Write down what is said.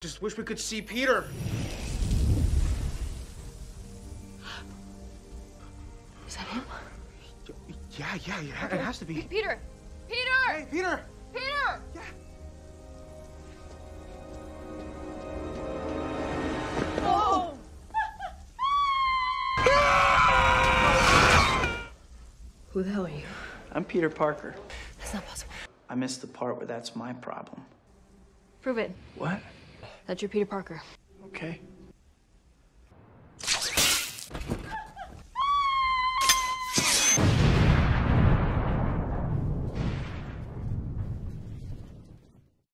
Just wish we could see Peter. Is that him? Yeah, yeah, yeah. It has to be. Peter! Peter! Hey, Peter! Peter! Yeah. Who the hell are you? I'm Peter Parker. That's not possible. I missed the part where that's my problem. Prove it. What? That you're Peter Parker. Okay.